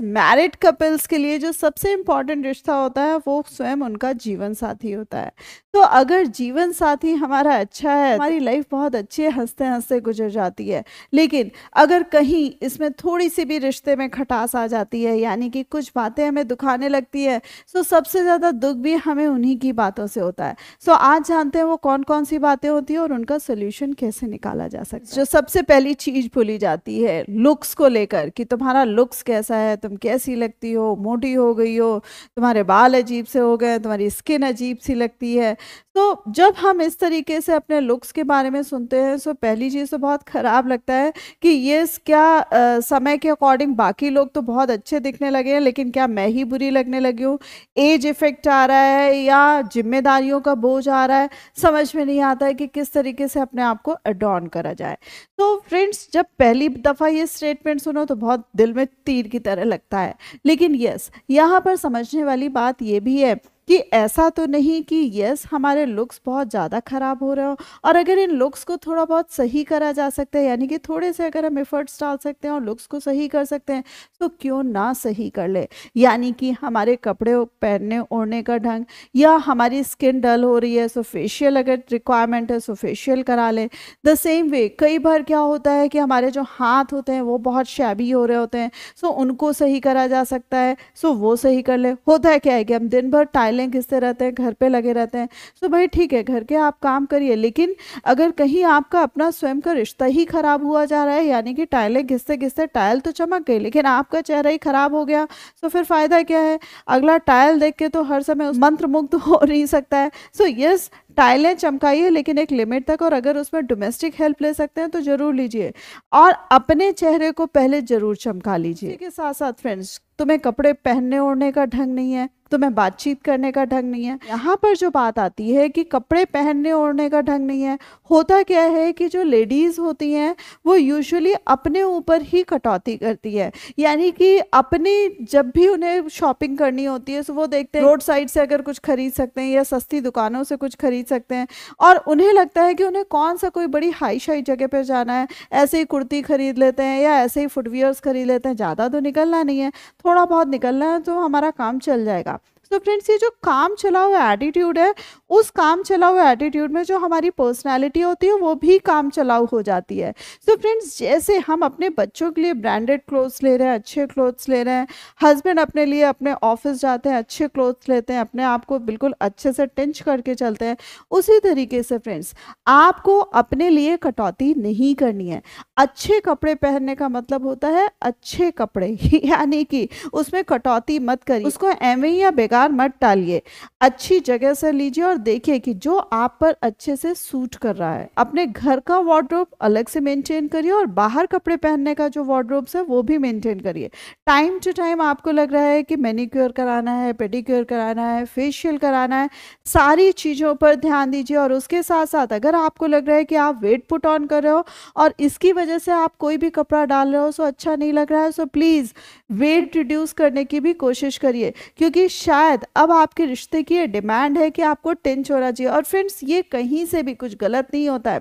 Married couples के लिए जो सबसे इंपॉर्टेंट रिश्ता होता है, वो स्वयं उनका जीवन साथी होता है। तो अगर जीवन साथी हमारा अच्छा है, हमारी लाइफ बहुत अच्छी है, हँसते हँसते गुजर जाती है। लेकिन अगर कहीं इसमें थोड़ी सी भी रिश्ते में खटास आ जाती है, यानी कि कुछ बातें हमें दुखाने लगती है तो सबसे ज़्यादा दुख भी हमें उन्हीं की बातों से होता है। सो आज जानते हैं वो कौन कौन सी बातें होती हैं और उनका सोल्यूशन कैसे निकाला जा सकता है। जो सबसे पहली चीज़ भूली जाती है लुक्स को लेकर कि तुम्हारा लुक्स कैसा है, तुम कैसी लगती हो, मोटी हो गई हो, तुम्हारे बाल अजीब से हो गए तुम्हारी स्किन अजीब सी लगती है तो जब हम इस तरीके से अपने लुक्स के बारे में सुनते हैं तो पहली चीज़ तो बहुत ख़राब लगता है कि ये क्या आ, समय के अकॉर्डिंग बाकी लोग तो बहुत अच्छे दिखने लगे हैं लेकिन क्या मैं ही बुरी लगने लगी हूँ? एज इफ़ेक्ट आ रहा है या जिम्मेदारियों का बोझ आ रहा है? समझ में नहीं आता है कि किस तरीके से अपने आप को अडॉन करा जाए। तो फ्रेंड्स जब पहली दफ़ा ये स्टेटमेंट सुनो तो बहुत दिल में तीर की तरह लगता है। लेकिन यस यहाँ पर समझने वाली बात ये भी है कि ऐसा तो नहीं कि यस हमारे लुक्स बहुत ज़्यादा ख़राब हो रहे हो। और अगर इन लुक्स को थोड़ा बहुत सही करा जा सकता है, यानी कि थोड़े से अगर हम एफर्ट्स डाल सकते हैं और लुक्स को सही कर सकते हैं तो क्यों ना सही कर ले? यानी कि हमारे कपड़े पहनने, ओढ़ने का ढंग, या हमारी स्किन डल हो रही है सो फेशियल अगर रिक्वायरमेंट है सो फेशियल करा लें। द सेम वे कई बार क्या होता है कि हमारे जो हाथ होते हैं, वो बहुत शैबी हो रहे होते हैं सो उनको सही करा जा सकता है सो वो सही कर ले। होता है क्या है कि हम दिन भर टाइल टाइलें घिसते रहते हैं? घर पे लगे रहते हैं। तो भाई ठीक है, घर के आप काम करिए, लेकिन अगर कहीं आपका अपना स्वयं का रिश्ता ही खराब हुआ जा रहा है, यानी कि टाइलें घिसते घिसते टाइल तो चमक गई, लेकिन आपका चेहरा ही खराब हो गया तो फिर फ़ायदा क्या है? अगला टाइल देख के तो हर समय मंत्र मुग्ध हो नहीं सकता है। सो यस टाइलें चमकाइए, लेकिन एक लिमिट तक और अगर उसमें डोमेस्टिक हेल्प ले सकते हैं तो ज़रूर लीजिए। और अपने चेहरे को पहले ज़रूर चमका लीजिए। के साथ साथ फ्रेंड्स तुम्हें कपड़े पहनने ओढ़ने का ढंग नहीं है, तुम्हें बातचीत करने का ढंग नहीं है। यहाँ पर जो बात आती है कि कपड़े पहनने ओढ़ने का ढंग नहीं है, होता क्या है कि जो लेडीज़ होती हैं, वो यूजुअली अपने ऊपर ही कटौती करती है। यानी कि अपनी जब भी उन्हें शॉपिंग करनी होती है तो वो देखते हैं रोड साइड से अगर कुछ खरीद सकते हैं या सस्ती दुकानों से कुछ खरीद सकते हैं, और उन्हें लगता है कि उन्हें कौन सा कोई बड़ी हाई शाई जगह पर जाना है, ऐसे ही कुर्ती खरीद लेते हैं या ऐसे ही फुटवियर्स खरीद लेते हैं, ज़्यादा तो निकलना नहीं है। थोड़ा बहुत निकलना है तो हमारा काम चल जाएगा। तो फ्रेंड्स ये जो काम चला हुआ एटीट्यूड है, उस काम चला हुआ एटीट्यूड में जो हमारी पर्सनैलिटी होती है, वो भी काम चलाऊ हो जाती है। तो फ्रेंड्स जैसे हम अपने बच्चों के लिए ब्रांडेड क्लोथ्स ले रहे हैं, अच्छे क्लोथ्स ले रहे हैं हस्बैंड अपने लिए अपने ऑफ़िस जाते हैं, अच्छे क्लोथ्स लेते हैं, अपने आप को बिल्कुल अच्छे से टेंच करके चलते हैं, उसी तरीके से फ्रेंड्स आपको अपने लिए कटौती नहीं करनी है। अच्छे कपड़े पहनने का मतलब होता है अच्छे कपड़े, यानी कि उसमें कटौती मत करिए। उसको एवं या बेकार बाज़ार मत टालिए। अच्छी जगह से लीजिए और देखिए कि जो आप पर अच्छे से सूट कर रहा है। अपने घर का वार्ड्रोब अलग से मेंटेन करिए और बाहर कपड़े पहनने का जो वार्ड्रोब है वो भी मेंटेन करिए। टाइम टू टाइम आपको लग रहा है कि मैनिक्योर कराना है पेडिक्योर कराना है फेशियल कराना है, सारी चीज़ों पर ध्यान दीजिए और उसके साथ साथ अगर आपको लग रहा है कि आप वेट पुट ऑन कर रहे हो और इसकी वजह से आप कोई भी कपड़ा डाल रहे हो सो अच्छा नहीं लग रहा है, सो प्लीज़ वेट रिड्यूस करने की भी कोशिश करिए। क्योंकि शायद शायद अब आपके रिश्ते की डिमांड है कि आपको टेंच होना चाहिए। और फ्रेंड्स, ये कहीं से भी कुछ गलत नहीं होता है।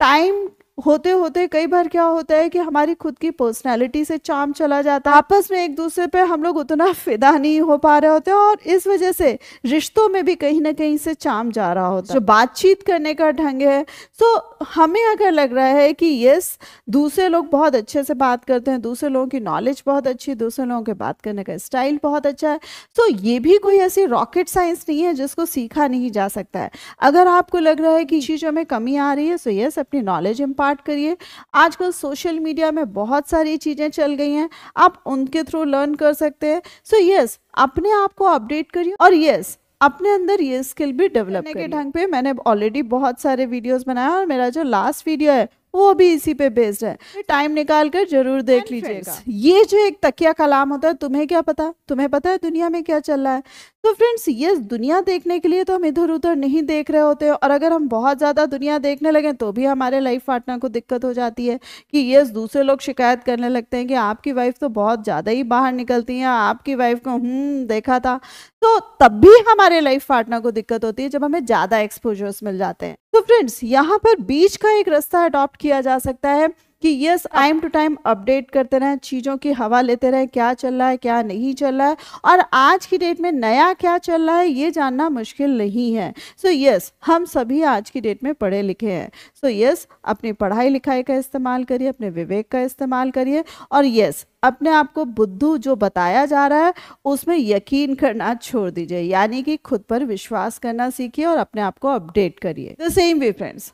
टाइम होते होते कई बार क्या होता है कि हमारी खुद की पर्सनैलिटी से चाम चला जाता है। आपस में एक दूसरे पे हम लोग उतना फिदा नहीं हो पा रहे होते और इस वजह से रिश्तों में भी कहीं ना कहीं से चाम जा रहा होता है। जो बातचीत करने का ढंग है तो हमें अगर लग रहा है कि यस दूसरे लोग बहुत अच्छे से बात करते हैं, दूसरे लोगों की नॉलेज बहुत अच्छी है दूसरे लोगों के बात करने का स्टाइल बहुत अच्छा है तो ये भी कोई ऐसी रॉकेट साइंस नहीं है जिसको सीखा नहीं जा सकता है। अगर आपको लग रहा है कि चीज़ों में कमी आ रही है सो यस अपनी नॉलेज इम्पार्ट स्टार्ट करिए। आजकल सोशल मीडिया में बहुत सारी चीज़ें चल गई हैं। आप उनके थ्रू लर्न कर सकते हैं। सो so यस yes, अपने आप को अपडेट करिए और यस yes, अपने अंदर ये स्किल भी डेवलप करने के ढंग पे मैंने ऑलरेडी बहुत सारे वीडियोस बनाए और मेरा जो लास्ट वीडियो है वो भी इसी पे बेस्ड है। टाइम निकाल कर ज़रूर देख लीजिएगा। ये जो एक तकिया कलाम होता है तुम्हें क्या पता? तुम्हें पता है दुनिया में क्या चल रहा है? तो फ्रेंड्स ये दुनिया देखने के लिए तो हम इधर उधर नहीं देख रहे होते और अगर हम बहुत ज़्यादा दुनिया देखने लगे तो भी हमारे लाइफ पार्टनर को दिक्कत हो जाती है कि ये दूसरे लोग शिकायत करने लगते हैं कि आपकी वाइफ तो बहुत ज़्यादा ही बाहर निकलती है आपकी वाइफ को हम्म देखा था। तो तब भी हमारे लाइफ पार्टनर को दिक्कत होती है जब हमें ज़्यादा एक्सपोजर्स मिल जाते हैं। तो फ्रेंड्स यहाँ पर बीच का एक रास्ता अडॉप्ट किया जा सकता है। कि yes time to time update करते रहें चीज़ों की हवा लेते रहें क्या चल रहा है क्या नहीं चल रहा है और आज की डेट में नया क्या चल रहा है ये जानना मुश्किल नहीं है। सो so, यस yes, हम सभी आज की डेट में पढ़े लिखे हैं। सो so, यस yes, अपनी पढ़ाई लिखाई का इस्तेमाल करिए अपने विवेक का इस्तेमाल करिए और यस yes, अपने आप को बुद्धू जो बताया जा रहा है उसमें यकीन करना छोड़ दीजिए। यानी कि खुद पर विश्वास करना सीखिए और अपने आप को अपडेट करिए। The same way friends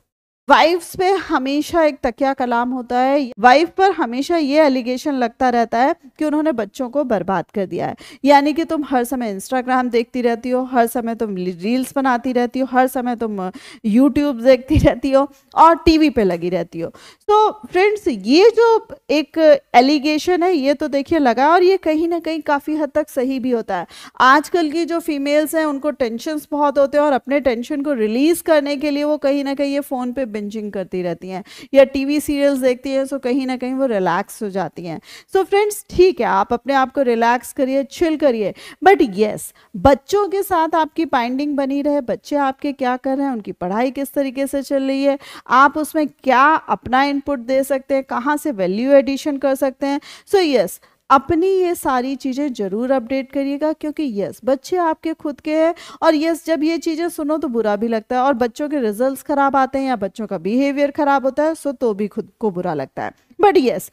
wifes पे हमेशा एक तकिया कलाम होता है। वाइफ पर हमेशा ये एलिगेशन लगता रहता है कि उन्होंने बच्चों को बर्बाद कर दिया है। यानी कि तुम हर समय इंस्टाग्राम देखती रहती हो, हर समय तुम रील्स बनाती रहती हो, हर समय तुम यूट्यूब देखती रहती हो और टीवी पे लगी रहती हो। तो फ्रेंड्स ये जो एक एलिगेशन है, ये तो देखिए लगा और ये कहीं ना कहीं काफ़ी हद तक सही भी होता है। आजकल की जो फीमेल्स हैं, उनको टेंशन बहुत होते हैं और अपने टेंशन को रिलीज़ करने के लिए वो कहीं ना कहीं ये फ़ोन पे बिंजिंग करती रहती हैं या टीवी सीरियल्स देखती हैं सो कहीं ना कहीं वो रिलैक्स हो जाती हैं। सो फ्रेंड्स ठीक है आप अपने आप को रिलैक्स करिए चिल करिए। बट येस बच्चों के साथ आपकी बाइंडिंग बनी रहे बच्चे आपके क्या कर रहे हैं उनकी पढ़ाई किस तरीके से चल रही है आप उसमें क्या अपना इनपुट दे सकते हैं कहाँ से वैल्यू एडिशन कर सकते हैं। सो so, यस yes, अपनी ये सारी चीज़ें ज़रूर अपडेट करिएगा, क्योंकि यस बच्चे आपके खुद के हैं और यस जब ये चीज़ें सुनो तो बुरा भी लगता है और बच्चों के रिजल्ट्स ख़राब आते हैं या बच्चों का बिहेवियर ख़राब होता है, सो तो भी खुद को बुरा लगता है। बट यस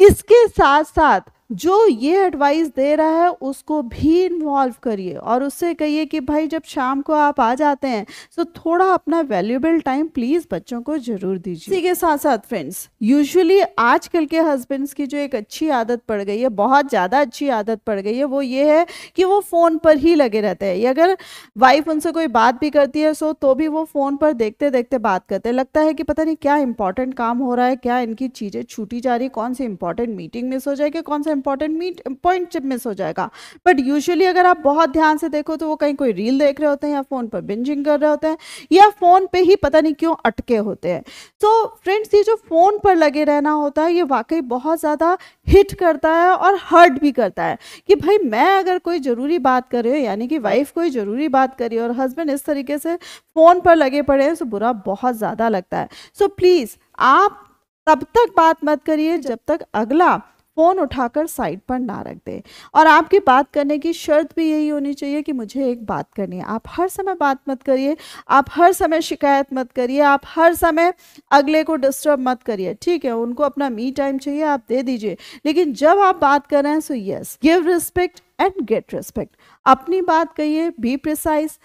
इसके साथ साथ जो ये एडवाइस दे रहा है, उसको भी इन्वॉल्व करिए और उससे कहिए कि भाई जब शाम को आप आ जाते हैं तो थोड़ा अपना वैल्यूबल टाइम प्लीज़ बच्चों को ज़रूर दीजिए। इसी के साथ साथ फ्रेंड्स यूजुअली आजकल के हस्बैंड्स की जो एक अच्छी आदत पड़ गई है, बहुत ज़्यादा अच्छी आदत पड़ गई है, वो ये है कि वो फ़ोन पर ही लगे रहते हैं। अगर वाइफ उनसे कोई बात भी करती है, सो तो भी वो फ़ोन पर देखते देखते बात करते हैं। लगता है कि पता नहीं क्या इंपॉर्टेंट काम हो रहा है, क्या इनकी चीज़ें छूटी जा रही, कौन सी इंपॉर्टेंट मीटिंग मिस हो जाएगी, कौन सा इंपॉर्टेंट मीट पॉइंट मिस हो जाएगा। बट यूजुअली अगर आप बहुत ध्यान से देखो तो वो कहीं कोई रील देख रहे होते हैं या फ़ोन पर बिंजिंग कर रहे होते हैं या फ़ोन पे ही पता नहीं क्यों अटके होते हैं। तो फ्रेंड्स ये जो फ़ोन पर लगे रहना होता है ये वाकई बहुत ज़्यादा हिट करता है और हर्ट भी करता है कि भाई मैं अगर कोई ज़रूरी बात कर रही हूँ यानी कि वाइफ कोई ज़रूरी बात करी और हस्बैंड इस तरीके से फ़ोन पर लगे पड़े हैं तो बुरा बहुत ज़्यादा लगता है। सो so, प्लीज़ आप तब तक बात मत करिए जब तक अगला फ़ोन उठाकर साइड पर ना रख दे। और आपकी बात करने की शर्त भी यही होनी चाहिए कि मुझे एक बात करनी है। आप हर समय बात मत करिए, आप हर समय शिकायत मत करिए, आप हर समय अगले को डिस्टर्ब मत करिए। ठीक है, उनको अपना मी टाइम चाहिए, आप दे दीजिए। लेकिन जब आप बात कर रहे हैं so yes give respect and get respect अपनी बात कहिए बी प्रिसाइज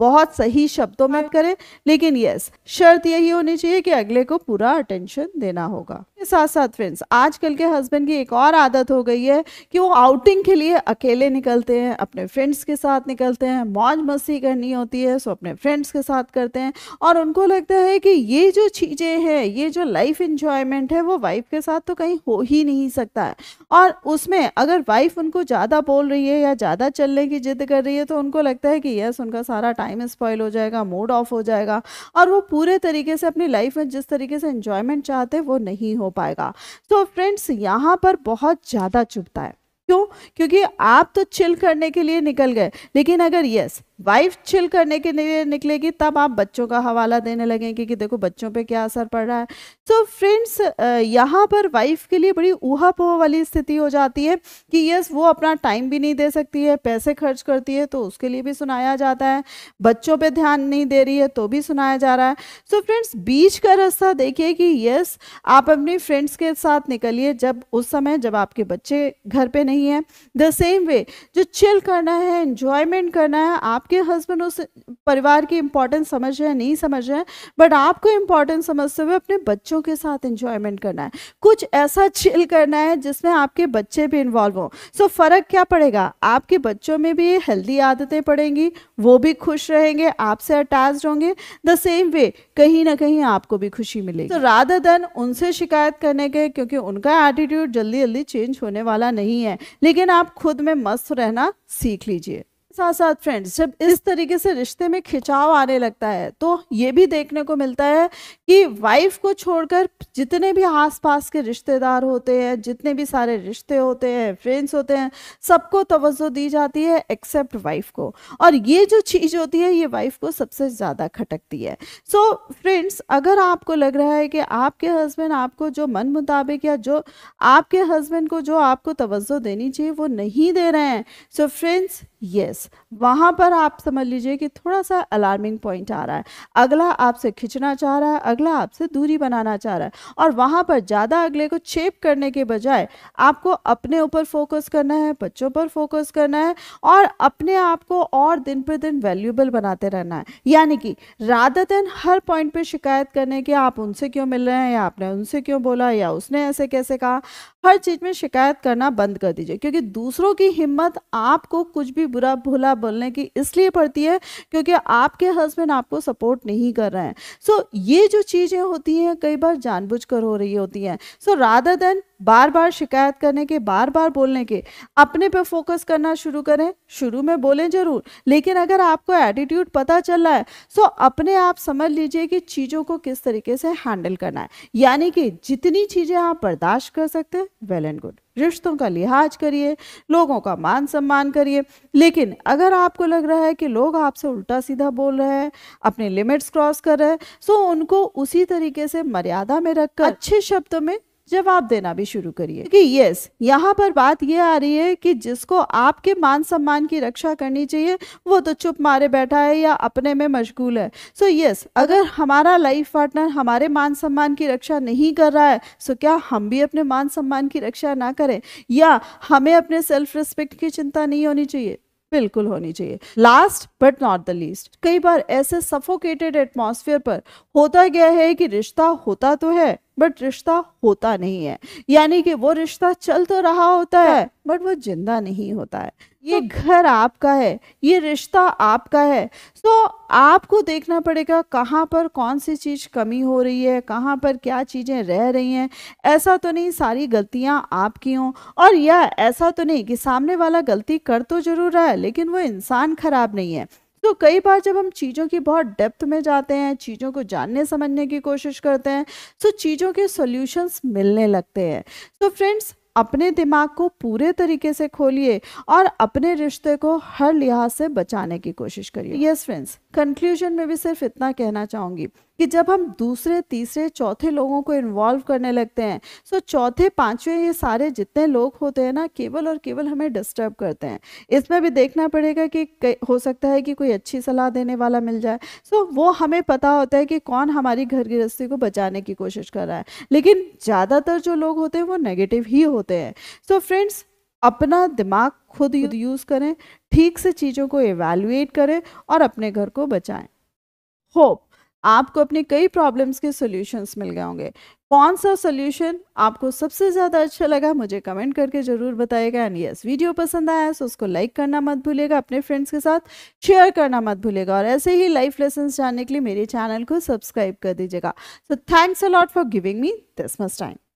बहुत सही शब्दों में करें, लेकिन यस शर्त यही होनी चाहिए कि अगले को पूरा अटेंशन देना होगा। साथ साथ फ्रेंड्स आजकल के हस्बैंड की एक और आदत हो गई है कि वो आउटिंग के लिए अकेले निकलते हैं, अपने फ्रेंड्स के साथ निकलते हैं, मौज मस्ती करनी होती है सो अपने फ्रेंड्स के साथ करते हैं, और उनको लगता है कि ये जो चीज़ें हैं, ये जो लाइफ इंजॉयमेंट है, वो वाइफ के साथ तो कहीं हो ही नहीं सकता है। और उसमें अगर वाइफ उनको ज़्यादा बोल रही है या ज़्यादा चलने की जिद कर रही है तो उनको लगता है कि यस उनका सारा टाइम स्पॉयल हो जाएगा मूड ऑफ़ हो जाएगा और वो पूरे तरीके से अपनी लाइफ में जिस तरीके से इंजॉयमेंट चाहते हैं, वो नहीं हो पाएगा। तो फ्रेंड्स यहाँ पर बहुत ज़्यादा चुभता है। क्यों? क्योंकि आप तो चिल करने के लिए निकल गए। लेकिन अगर यस वाइफ चिल करने के लिए निकलेगी, तब आप बच्चों का हवाला देने लगेंगे कि देखो बच्चों पे क्या असर पड़ रहा है। तो फ्रेंड्स यहाँ पर वाइफ के लिए बड़ी ऊहा पोहा वाली स्थिति हो जाती है कि यस वो अपना टाइम भी नहीं दे सकती है, पैसे खर्च करती है तो उसके लिए भी सुनाया जाता है। बच्चों पे ध्यान नहीं दे रही है तो भी सुनाया जा रहा है। सो फ्रेंड्स बीच का रास्ता देखिए कि यस आप अपनी फ्रेंड्स के साथ निकलिए जब, उस समय जब आपके बच्चे घर पर नहीं है। द सेम वे जो चिल करना है इंजॉयमेंट करना है आपके आपके हस्बैंड उस परिवार की इंपॉर्टेंस समझ रहे हैं, नहीं समझ रहे हैं बट आपको इंपॉर्टेंस समझते हुए अपने बच्चों के साथ इंजॉयमेंट करना है। कुछ ऐसा चिल करना है जिसमें आपके बच्चे भी इन्वॉल्व हों। सो फ़र्क क्या पड़ेगा? आपके बच्चों में भी हेल्दी आदतें पड़ेंगी, वो भी खुश रहेंगे, आपसे अटैच होंगे। द सेम वे कहीं ना कहीं आपको भी खुशी मिलेगी। तो राधा दन उनसे शिकायत करने के, क्योंकि उनका एटीट्यूड जल्दी जल्दी चेंज होने वाला नहीं है, लेकिन आप खुद में मस्त रहना सीख लीजिए। साथ साथ फ्रेंड्स जब इस तरीके से रिश्ते में खिंचाव आने लगता है तो ये भी देखने को मिलता है कि वाइफ को छोड़कर जितने भी आसपास के रिश्तेदार होते हैं जितने भी सारे रिश्ते होते हैं फ्रेंड्स होते हैं सबको तवज्जो दी जाती है एक्सेप्ट वाइफ को। और ये जो चीज़ होती है ये वाइफ को सबसे ज़्यादा खटकती है। सो so, फ्रेंड्स अगर आपको लग रहा है कि आपके हस्बैंड आपको जो मन मुताबिक या जो आपके हस्बैंड को जो आपको तवज्जो देनी चाहिए वो नहीं दे रहे हैं सो फ्रेंड्स यस वहाँ पर आप समझ लीजिए कि थोड़ा सा अलार्मिंग पॉइंट आ रहा है। अगला आपसे खिंचना चाह रहा है, अगला आपसे दूरी बनाना चाह रहा है और वहाँ पर ज़्यादा अगले को चेप करने के बजाय आपको अपने ऊपर फोकस करना है, बच्चों पर फोकस करना है और अपने आप को और दिन पर दिन वैल्यूबल बनाते रहना है। यानी कि राधा दिन हर पॉइंट पर शिकायत करने के आप उनसे क्यों मिल रहे हैं या आपने उनसे क्यों बोला या उसने ऐसे कैसे कहा, हर चीज़ में शिकायत करना बंद कर दीजिए। क्योंकि दूसरों की हिम्मत आपको कुछ भी बुरा भुला बोलने की इसलिए पड़ती है क्योंकि आपके हस्बैंड आपको सपोर्ट नहीं कर रहे हैं। सो so, ये जो चीज़ें होती हैं कई बार जानबूझकर हो रही होती हैं। सो राधा देन बार बार शिकायत करने के बार बार बोलने के, अपने पे फोकस करना शुरू करें। शुरू में बोलें ज़रूर, लेकिन अगर आपको एटीट्यूड पता चल रहा है सो अपने आप समझ लीजिए कि चीज़ों को किस तरीके से हैंडल करना है। यानी कि जितनी चीज़ें आप बर्दाश्त कर सकते हैं वेल एंड गुड रिश्तों का लिहाज करिए, लोगों का मान सम्मान करिए। लेकिन अगर आपको लग रहा है कि लोग आपसे उल्टा सीधा बोल रहे हैं, अपने लिमिट्स क्रॉस कर रहे हैं सो उनको उसी तरीके से मर्यादा में रखकर अच्छे शब्दों में जवाब देना भी शुरू करिए। कि यस यहाँ पर बात यह आ रही है कि जिसको आपके मान सम्मान की रक्षा करनी चाहिए वो तो चुप मारे बैठा है या अपने में मशगूल है। सो so यस yes, अगर हमारा लाइफ पार्टनर हमारे मान सम्मान की रक्षा नहीं कर रहा है सो so क्या हम भी अपने मान सम्मान की रक्षा ना करें? या हमें अपने सेल्फ रिस्पेक्ट की चिंता नहीं होनी चाहिए? बिल्कुल होनी चाहिए। Last but not the least कई बार ऐसे सफोकेटेड एटमॉस्फेयर पर होता गया है कि रिश्ता होता तो है बट रिश्ता होता नहीं है। यानी कि वो रिश्ता चल तो रहा होता है बट वो ज़िंदा नहीं होता है। ये तो घर आपका है ये रिश्ता आपका है। तो आपको देखना पड़ेगा कहाँ पर कौन सी चीज़ कमी हो रही है कहाँ पर क्या चीज़ें रह रही हैं। ऐसा तो नहीं सारी गलतियाँ आपकी हों। और या ऐसा तो नहीं कि सामने वाला गलती कर तो ज़रूर रहा है लेकिन वो इंसान खराब नहीं है। तो कई बार जब हम चीज़ों की बहुत डेप्थ में जाते हैं, चीज़ों को जानने, समझने की कोशिश करते हैं तो चीज़ों के सॉल्यूशंस मिलने लगते हैं। तो फ्रेंड्स अपने दिमाग को पूरे तरीके से खोलिए और अपने रिश्ते को हर लिहाज से बचाने की कोशिश करिए। यस फ्रेंड्स कंक्लूजन में भी सिर्फ़ इतना कहना चाहूँगी कि जब हम दूसरे, तीसरे, चौथे लोगों को इन्वॉल्व करने लगते हैं सो चौथे, पाँचवें ये सारे जितने लोग होते हैं ना, केवल और केवल हमें डिस्टर्ब करते हैं। इसमें भी देखना पड़ेगा कि हो सकता है कि कोई अच्छी सलाह देने वाला मिल जाए। सो वो हमें पता होता है कि कौन हमारी घर गृहस्थी को बचाने की कोशिश कर रहा है। लेकिन ज़्यादातर जो लोग होते हैं वो नेगेटिव ही होते हैं। सो फ्रेंड्स अपना दिमाग खुद यूज़ करें ठीक से चीज़ों को एवेलुएट करें और अपने घर को बचाएँ। होप आपको अपनी कई प्रॉब्लम्स के सॉल्यूशंस मिल गए होंगे। कौन सा सॉल्यूशन आपको सबसे ज़्यादा अच्छा लगा मुझे कमेंट करके ज़रूर बताएगा एंड यस वीडियो पसंद आया तो उसको लाइक करना मत भूलेगा अपने फ्रेंड्स के साथ शेयर करना मत भूलेगा और ऐसे ही लाइफ लेसन जानने के लिए मेरे चैनल को सब्सक्राइब कर दीजिएगा। So thanks a lot for giving me this much time